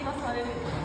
今座れる。